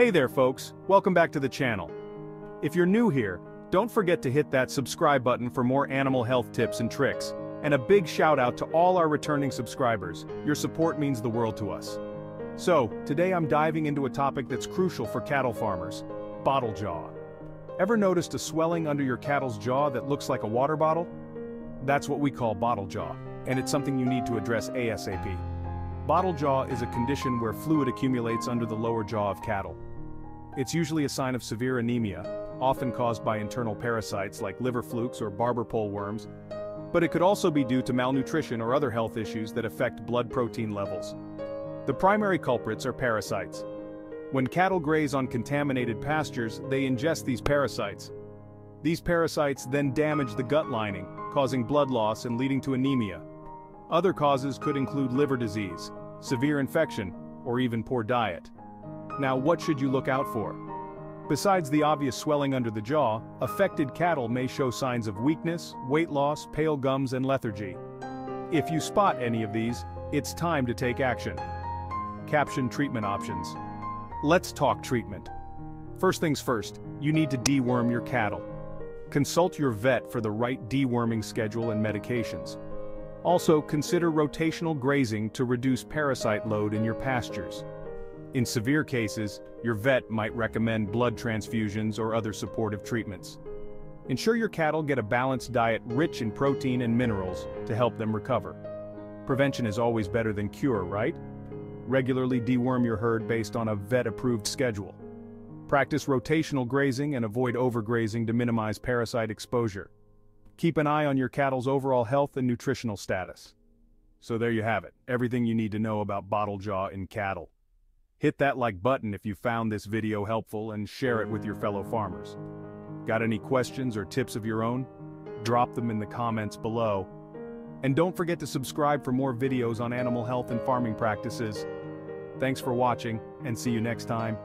Hey there folks, welcome back to the channel. If you're new here, don't forget to hit that subscribe button for more animal health tips and tricks. And a big shout out to all our returning subscribers, your support means the world to us. So, today I'm diving into a topic that's crucial for cattle farmers, bottle jaw. Ever noticed a swelling under your cattle's jaw that looks like a water bottle? That's what we call bottle jaw, and it's something you need to address ASAP. Bottle jaw is a condition where fluid accumulates under the lower jaw of cattle. It's usually a sign of severe anemia, often caused by internal parasites like liver flukes or barber pole worms, but it could also be due to malnutrition or other health issues that affect blood protein levels. The primary culprits are parasites. When cattle graze on contaminated pastures, they ingest these parasites. These parasites then damage the gut lining, causing blood loss and leading to anemia. Other causes could include liver disease, severe infection, or even poor diet. Now what should you look out for? Besides the obvious swelling under the jaw, affected cattle may show signs of weakness, weight loss, pale gums and lethargy. If you spot any of these, it's time to take action. Caption treatment options. Let's talk treatment. First things first, you need to deworm your cattle. Consult your vet for the right deworming schedule and medications. Also, consider rotational grazing to reduce parasite load in your pastures. In severe cases, your vet might recommend blood transfusions or other supportive treatments. Ensure your cattle get a balanced diet rich in protein and minerals to help them recover. Prevention is always better than cure, right? Regularly deworm your herd based on a vet-approved schedule. Practice rotational grazing and avoid overgrazing to minimize parasite exposure. Keep an eye on your cattle's overall health and nutritional status. So there you have it, everything you need to know about bottle jaw in cattle. Hit that like button if you found this video helpful and share it with your fellow farmers. Got any questions or tips of your own? Drop them in the comments below. And don't forget to subscribe for more videos on animal health and farming practices. Thanks for watching, and see you next time.